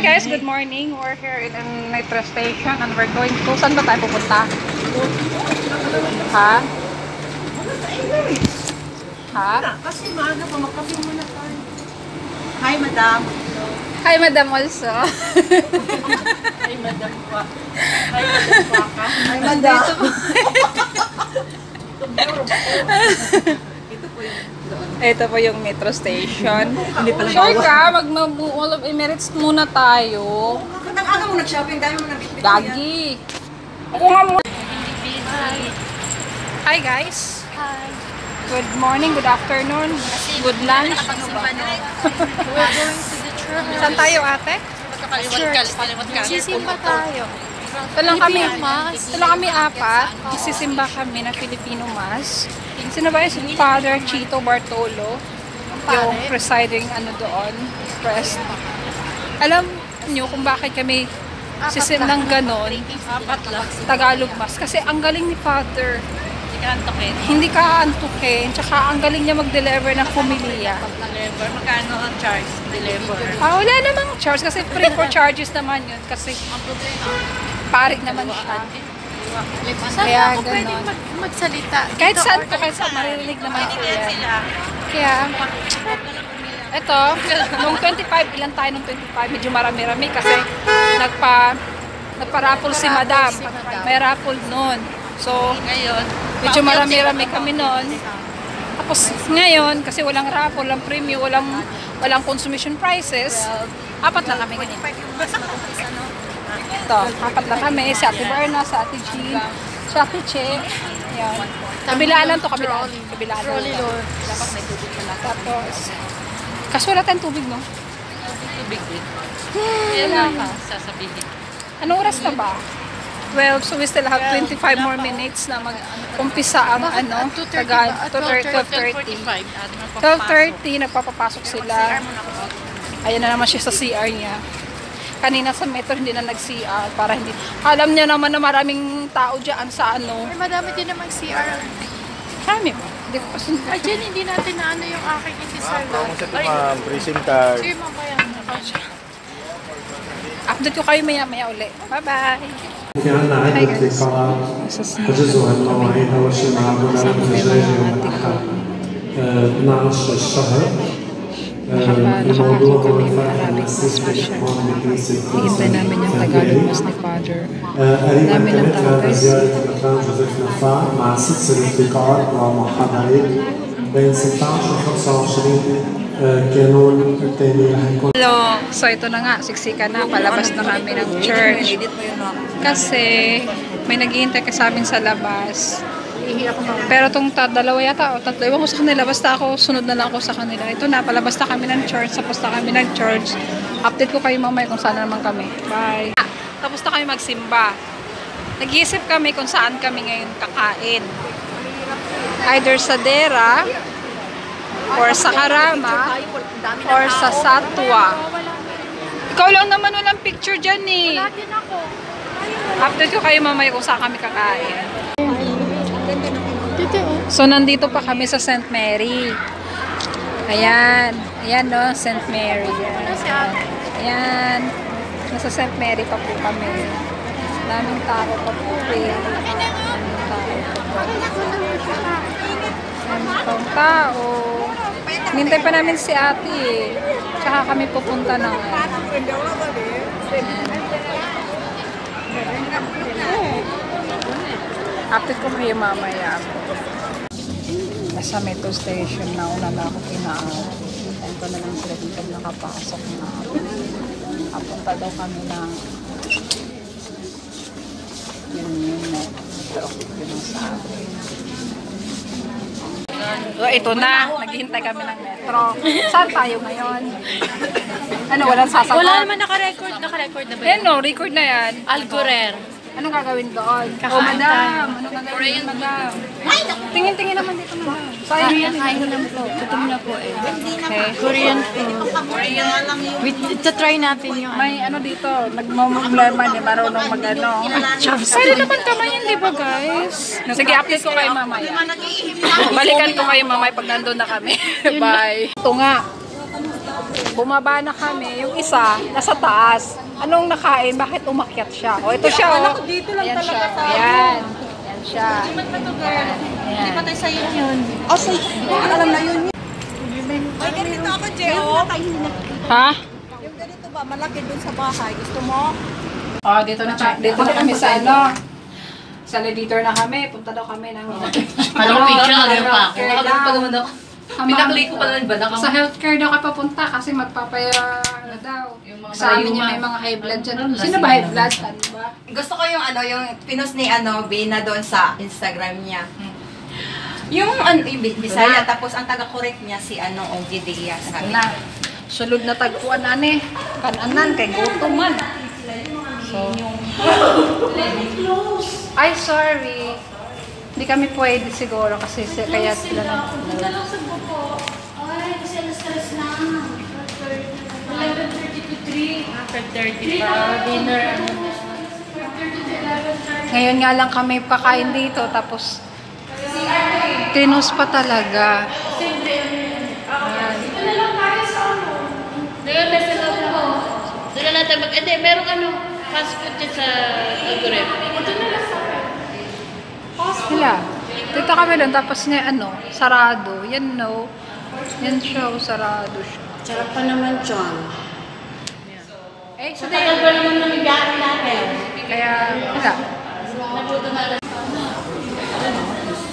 Hi guys, good morning. We're here in a metro station and we're going to... Saan ba tayo pupunta? Ha? Ha? Kasi maaga pa, magkape muna tayo. Hi, madam. Hi madam also. Hi, madam pa. Hi, madam pa ka. Hi, madam. Ito po yung. Ito po yung metro station. Hindi pala Sure ka, mag Wall of Emirates muna tayo. Ang aga mo nag-shopping, dami mo nabitbit Gagi. Ako nga muna. Hi guys. Hi. Good morning, good afternoon, good lunch. We're going to the church. Saan tayo ate? Sisimba tayo. Ito lang kami. Ito lang kami apat. Nagsisimba kami ng Filipino Mass. Sino ba yun? Si Father Chito Bartolo. Yung presiding ano doon. Prest. Alam nyo kung bakit kami sisim ng ganon. Tagalog Mass. Kasi ang galing ni Father. Hindi ka antokin. Hindi ka antukin. Tsaka ang galing niya mag-deliver ng homilya. Deliver. Magkano ang charge? Deliver. Ah, wala namang charge kasi free for charges naman yun. Kasi parig naman siya. Kaya ako ganon. pwede mag magsalita? Kahit Dito saan or po, kahit saan, maririnig naman sila. sila. Kaya, ito, nung 25, ilan tayo nung 25? Medyo marami-rami kasi nagpa, nagpa-raffle si madam. May raffle noon. So, Ngayon, medyo marami-rami kami noon. Tapos ngayon, kasi walang raffle, walang premium, walang, walang consumption prices, apat lang kami ganyan. Ito, apat lang kami. Si Ate Berna, si Ate Jean, si Ate Che. Ayan. Kabilaan lang to, kabilaan. Kabilaan lang. to. dapat may tubig ka lang. Tapos, kaso wala tayong tubig, no? Tubig din. Yan lang ha, sasabihin. Anong oras na ba? 12, so we still have 25 more minutes na mag-umpisa ang ano, tagal, 12.30. 12.30, nagpapapasok sila. Ayan na naman siya sa CR niya Kanina sa metro hindi na nag-CR para hindi... Alam niya naman na maraming tao dyan sa ano. Ay, madami din namang CR. Kami ba? Hindi ko pa sun- Ay, dyan, hindi natin na ano yung aking hindi sa Vamos a tomar precinct card. Sige, mamaya. Update ko kayo maya-maya uli. Bye-bye! في عنا عدة لقاءات حجزها المواعيد أول شيء مع أبو نعيم الزجاجي يوم الأحد آه، 12 الشهر آه، الموضوع هو الفرق بين السجن والإقامة بكنيسة Hihintay namin yung Tagalog mas ni Father. آه، قريبا نعمل كانت التعويض. لنا زيارة المكان جوزيف نفاع مع سلسلة لقاءات ومحاضرات بين 16 و 25 آه، كانون الثاني رح يكون Hello! So ito na nga, siksika na, palabas na kami ng church. Edit mo yun ako. Kasi may naghihintay ka sa amin sa labas. Pero tong ta- dalawa yata o tatlo, iwan ko sa kanila, basta ako, sunod na lang ako sa kanila. Ito na, palabas na kami ng church, tapos na kami ng church. Update ko kayo mamaya kung saan na naman kami. Bye! Ah, tapos na kami magsimba. Nag-iisip kami kung saan kami ngayon kakain. Either sa Dera, or sa Karama, or sa Satwa. Ikaw lang naman walang picture dyan eh. Wala din ako. Update ko kayo mamaya kung saan kami kakain. So, nandito pa kami sa St. Mary. Ayan. Ayan, no? St. Mary. Ayan. Nasa St. Mary pa po kami. Daming tao pa po eh. Daming tao. Tao. Nintay pa namin si ate eh. Tsaka kami pupunta ng Update ko kayo mamaya. Nasa metro station na una na ako pinaan. Hintayin ko na lang sila dito nakapasok na ako. Papunta daw kami ng yun yun na. Ito, yun ang sa akin. So, ito na. Naghihintay kami ng metro. Saan tayo ngayon? Ano, walang sasagot? Wala naman naka-record. Naka-record na ba Ayan no, record na yan. Algorer. Anong gagawin doon? Kakain oh, madam. Anong gagawin madam? Tingin-tingin naman dito, madam. Sayang yan. Kain na po. Gutom na po eh. Okay. Korean food. Wait, try natin yung ano. May ano dito, nagmamumblema ni marunong mag-ano. Pwede naman kamay yun, di ba guys? Sige, update ko kayo mamaya. Balikan ko kayo mamaya pag nandun na kami. Bye. Ito nga. Bumaba na kami. Yung isa, nasa taas. Anong nakain? Bakit umakyat siya? O, ito siya, oh. dito lang Ayan talaga siya. sa- Ayan. Ayan siya. Hindi pa tayo sa'yo yun. Oh, sa'yo. Hindi ko alam na yun. Ay, ganito ako, Jeo. Ha? Yung ganito ba, malaki dun sa bahay. Gusto mo? Oh, dito na, dito na kami sa ano. Sa Leditor na kami. Punta daw kami ng... Ano ko picture na Ano, pa ako. Nakagawa pa naman ako. Mga- ko pala ng balak Sa healthcare daw ka papunta kasi magpapaya ano daw. Yung mga Sa amin yung mayuma. may mga high blood dyan. Ano, Sino ba high blood? Ano ba? Gusto ko yung ano, yung pinos ni ano, Bina doon sa Instagram niya. Yung ano, yung Bi- Bisaya, tapos ang taga-correct niya si ano, OG Diaz. Na. Sulod na tagpuan ani. Kananan kay gutom man. So, Ay, sorry. Hindi kami pwede siguro kasi si- kaya sila na. Ay, kasi alas stress na. 11.30 to 3. After 30 pa, dinner, ano. Ngayon nga lang kami pakain dito tapos tinus pa talaga. Dito na lang tayo sa ano. Dito na sa loob ko. Doon na natin mag... Hindi, merong ano, fast food dyan sa Tagurep. Ito na lang sa. Sila. Dito kami doon tapos niya ano, sarado. Yan no. Yan siya, oh, sarado siya. Sarap pa naman, John. Eh, so Tagal pa naman ng gano'n natin. Kaya, wala.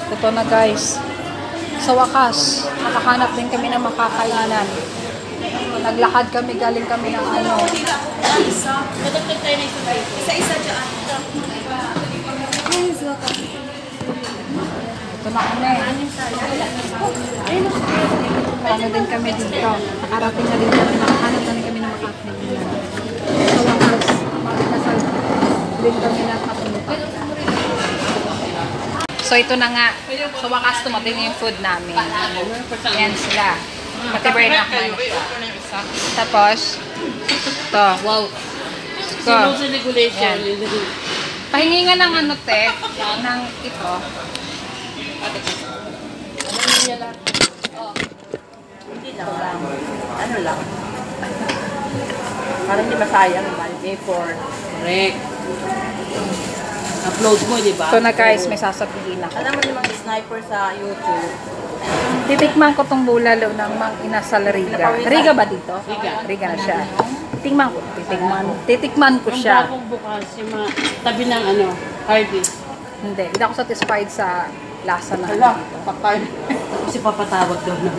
Ito na guys. Sa wakas, nakahanap din kami ng makakainan. Naglakad kami, galing kami ng ano. Dito. Isa-isa Ito na kami. Ano din kami dito. Nakarating na din kami, nakahanap na kami ng makakainan. Sa wakas, magdasal din kami na katulog. So ito na nga, sa wakas tumating yung food namin. Ayan sila. Pati burn na Tapos, ito. Wow. Ko. Sino sa regulation? Pahingi nga ng ano te, ng ito. Ano lang. Parang hindi masayang naman. A4. Correct. Upload mo, di ba? So na guys, may sasabihin ako. Alam mo yung mga sniper sa YouTube. Titikman ko tong bulalo ng Mang Inasal Riga. Riga ba dito? Riga. Riga na siya. Titikman ko. Titikman. Titikman ko Ang siya. bagong bukas, yung mga tabi ng ano, Harvey. Hindi. Hindi ako satisfied sa lasa na Hala, dito. papay. Kasi papatawag daw na.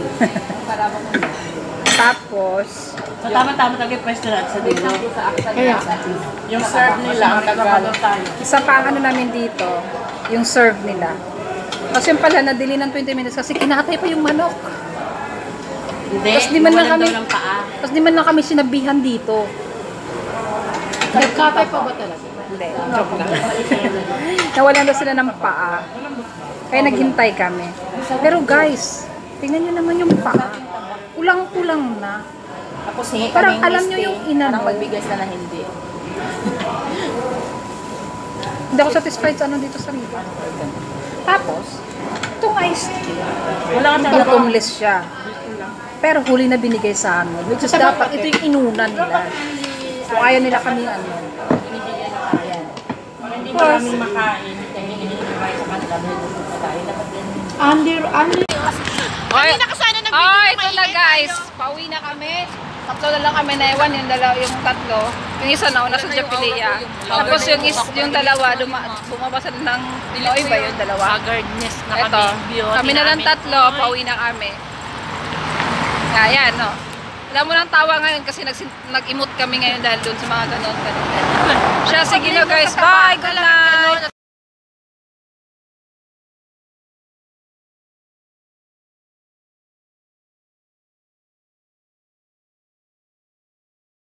Tapos, So, tama-tama talaga yung pwesto natin sa dulo. kaya, Yung serve nila, ang tagal. isa pa ano namin dito, yung serve nila. Kasi yung pala, nadili ng 20 minutes kasi kinatay pa yung manok. Hindi, Tapos di man lang kami-. Tapos di man lang kami sinabihan dito. Nagkatay pa ba talaga? Hindi, joke lang. Nawalan daw sila ng paa. Kaya naghintay kami. Pero guys, tingnan nyo naman yung paa. Kulang-kulang na. Tapos hingi Parang alam nyo yung inano. Parang magbigay sila na hindi. Hindi ako satisfied sa ano dito sa Riga. Tapos, itong iced tea, Wala ka bottomless siya. Pero huli na binigay sa amin. Which is dapat, ito yung inunan nila. Kung ayaw nila kami ano. Hindi ba kami makain? Kaya hindi nila sa kanila. Tayo dapat din. Under, under. Oh, ito na guys. Pauwi na kami. Tatlo na lang kami na iwan. Yung, dalawa, yung tatlo. Yung isa na una sa Japilia. Tapos yung, is, yung dalawa, luma, bumaba sa ng Pinoy ba yung dalawa? Haggardness na Ito. kami. Beauty Kami na lang tatlo. Pauwi na kami. Ayan, no. Alam mo ng tawa ngayon kasi nag-emote kami ngayon dahil doon sa mga ganon ganon. Siya, sige na guys. Bye! Good night!